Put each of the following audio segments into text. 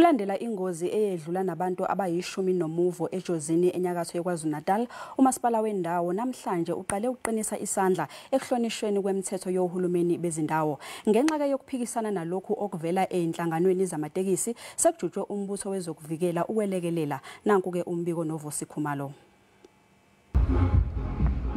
Kulandela ingozi eyedlula nabantu abayishumi nomuvo ejozini enyakatho yeKwaZulu-Natal, umasipala wendawo namhlanje uqale ukuqinisa isandla ekuhlonishweni kwemithetho yohulumeni bezindawo. Ngenxa yokuphikisana nalokhu okuvela einhlanganweni zamatekisi, sekujutshwe umbutho wezokuvikela ukwelekelela. Nanku-ke umbiko novusi Khumalo.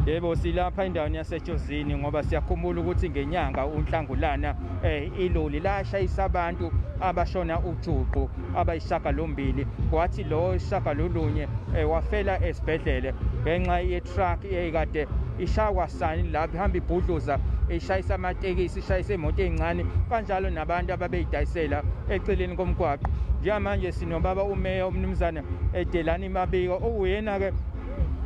Yebo silapha endaweni yasejozini ngoba siyakhumbula ukuthi ngenyanga uNhlangulana eh iloli lashayisa abantu abashona ujuqu abayishagalombili kwathi lo shagalolunye eh, wafela esibhedlele ngenxa ye-truck eyikade ishawa sani lapha ihamba ibhudluza ishayisa amatekisi ishayisa imoto ezincane kanjalo nabantu ababeyidayisela eceleni komgwaqo. Njengamanje sinobaba umeya umnumzana Delani Mabiko uyena ke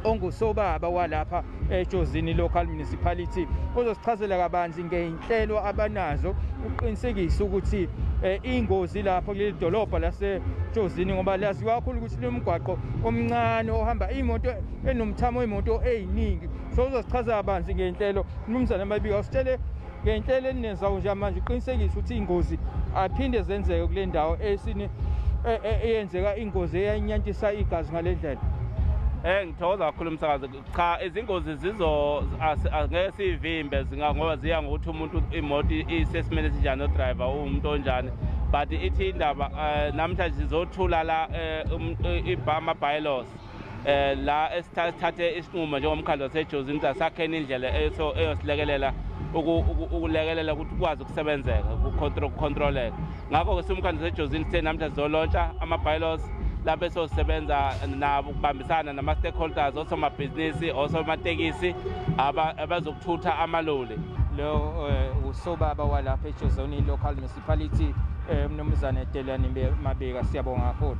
ongusobaba walapha ejozini local municipality. Uzosichazela kabanzi ngey'nhlelo abanazo uqinisekisa ukuthi eh, ingozi lapho kuleli dolobha lasejozini ngoba laziwa kakhulu ukuthi lo mgwaqo omncane ohamba imoto enomthamo wey'moto ey'ningi. So uzosichazela kabanzi ngey'nhlelo. Umnumzana mabika usitshele ngey'nhlelo eninenzawo nje manje uqinisekisa ukuthi iy'ngozi aphinde zenzeke kule ndawo esini eyenzeka ingozi eyanyantisa igazi ngale ndlela Eh ngithokoza kakhulu umsakazi cha izingozi zizo angeke sivimbe ngoba ziya ngokuthi umuntu imoto isesimene sinjani no driver umuntu onjani. But ithi indaba namhlanje sizothula la ibama bylaws eh la esithathe isinqumo njengomkhandlo wasejozini ukuthi asakheni indlela eyosilekelela ukulekelela ukuthi ukwazi ukusebenzeka ukucontroleka ngakho-ke siwumkhandlo wasejozini sithe namhlanje sizolontsha ama-bylaws lapho esosebenza nabo ukubambisana nama-stakeholders osomabhizinisi osomatekisi abazokuthutha amaloli. Lo usobaba walapha ejozini local municipality umnumzane Delani Mabeka siyabonga kakhulu.